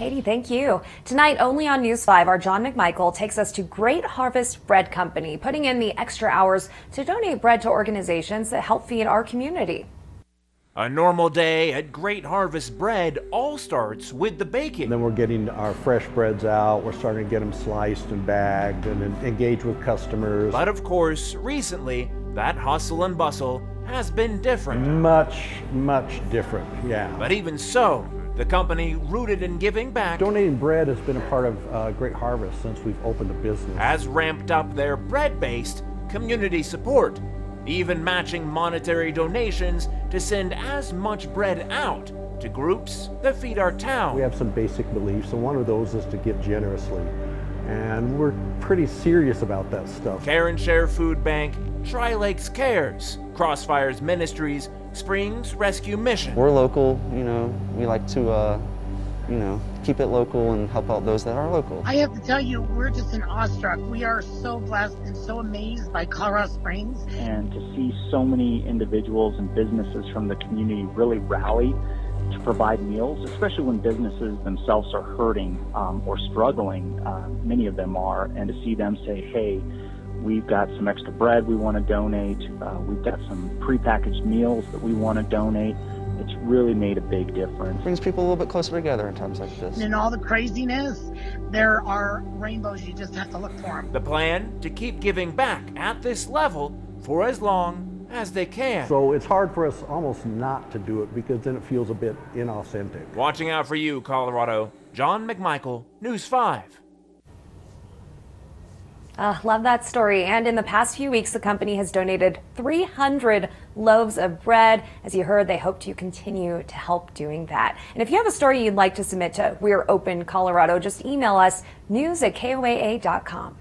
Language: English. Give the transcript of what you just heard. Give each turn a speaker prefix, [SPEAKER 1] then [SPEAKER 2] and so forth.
[SPEAKER 1] Katie, thank you. Tonight, only on News 5, our Jon McMichael takes us to Great Harvest Bread Company, putting in the extra hours to donate bread to organizations that help feed our community.
[SPEAKER 2] A normal day at Great Harvest Bread all starts with the baking.
[SPEAKER 3] Then we're getting our fresh breads out. We're starting to get them sliced and bagged and engage with customers.
[SPEAKER 2] But of course, recently, that hustle and bustle has been different.
[SPEAKER 3] Much, much different, yeah.
[SPEAKER 2] But even so, the company rooted in giving back.
[SPEAKER 3] Donating bread has been a part of uh, Great Harvest since we've opened the business.
[SPEAKER 2] Has ramped up their bread-based community support, even matching monetary donations to send as much bread out to groups that feed our town.
[SPEAKER 3] We have some basic beliefs, and one of those is to give generously. And we're pretty serious about that stuff.
[SPEAKER 2] Care and Share Food Bank, Tri Lakes Cares, Crossfires Ministries, Springs Rescue Mission.
[SPEAKER 4] We're local, you know, we like to, uh, you know, keep it local and help out those that are local.
[SPEAKER 5] I have to tell you, we're just in awestruck. We are so blessed and so amazed by Colorado Springs.
[SPEAKER 6] And to see so many individuals and businesses from the community really rally to provide meals, especially when businesses themselves are hurting um, or struggling, uh, many of them are, and to see them say, hey, We've got some extra bread we want to donate. Uh, we've got some prepackaged meals that we want to donate. It's really made a big difference.
[SPEAKER 4] Brings people a little bit closer together in times like this.
[SPEAKER 5] In all the craziness, there are rainbows. You just have to look for them.
[SPEAKER 2] The plan to keep giving back at this level for as long as they can.
[SPEAKER 3] So it's hard for us almost not to do it because then it feels a bit inauthentic.
[SPEAKER 2] Watching out for you, Colorado. Jon McMichael, News 5.
[SPEAKER 1] Uh, love that story. And in the past few weeks, the company has donated 300 loaves of bread. As you heard, they hope to continue to help doing that. And if you have a story you'd like to submit to We're Open Colorado, just email us news at koaa.com.